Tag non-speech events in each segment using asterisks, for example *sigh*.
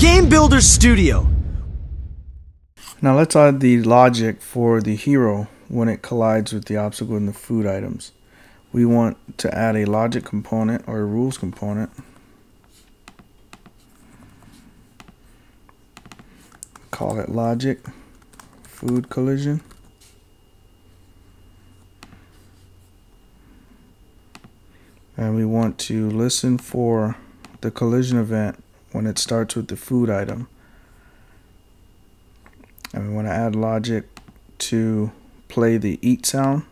Game Builder Studio. Now let's add the logic for the hero when it collides with the obstacle and the food items. We want to add a logic component or a rules component. Call it logic food collision. And we want to listen for the collision event when it starts with the food item. And we want to add logic to play the eat sound.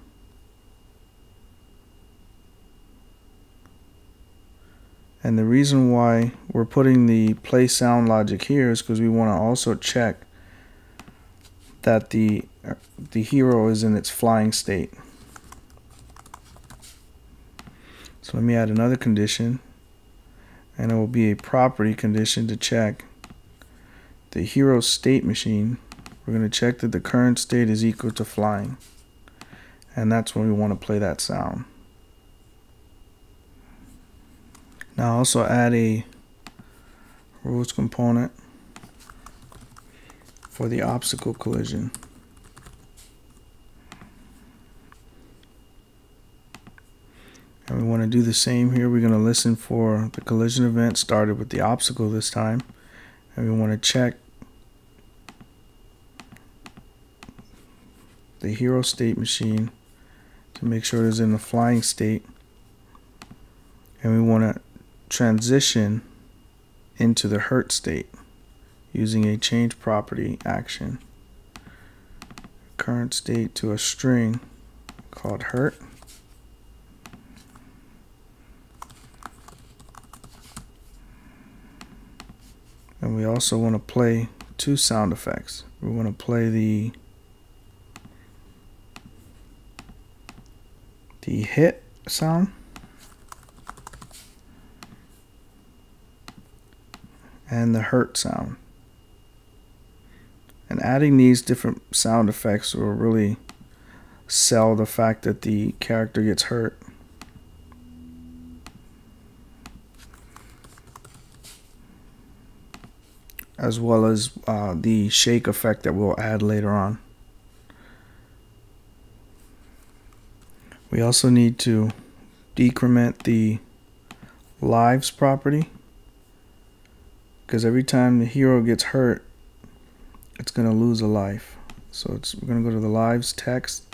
And the reason why we're putting the play sound logic here is because we want to also check that the the hero is in its flying state. So let me add another condition and it will be a property condition to check the hero state machine we're going to check that the current state is equal to flying. And that's when we want to play that sound. Now also add a rules component for the obstacle collision. And we want to do the same here. We're going to listen for the collision event started with the obstacle this time. And we want to check the hero state machine to make sure it is in the flying state and we want to transition into the hurt state using a change property action current state to a string called hurt and we also want to play two sound effects we want to play the the hit sound and the hurt sound. And adding these different sound effects will really sell the fact that the character gets hurt. As well as uh, the shake effect that we'll add later on. We also need to decrement the lives property because every time the hero gets hurt it's going to lose a life. So it's we're going to go to the lives text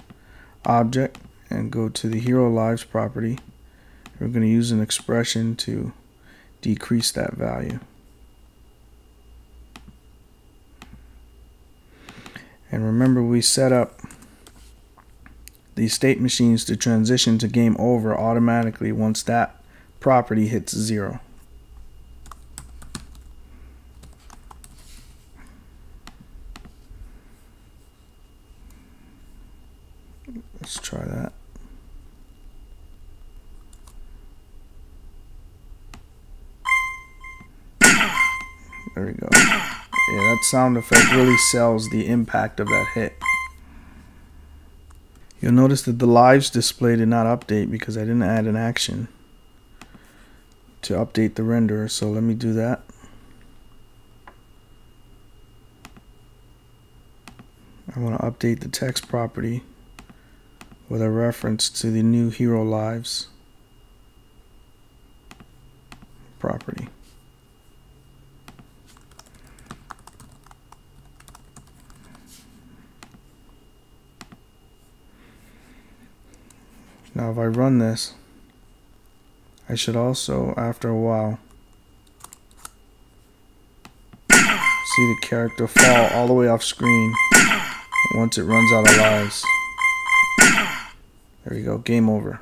object and go to the hero lives property. We're going to use an expression to decrease that value and remember we set up the state machines to transition to game over automatically once that property hits zero. Let's try that. *coughs* There we go. Yeah, that sound effect really sells the impact of that hit. You'll notice that the lives display did not update because I didn't add an action to update the renderer. So let me do that. I want to update the text property with a reference to the new hero lives property. Now if I run this, I should also, after a while, see the character fall all the way off screen once it runs out of lives. There we go, game over.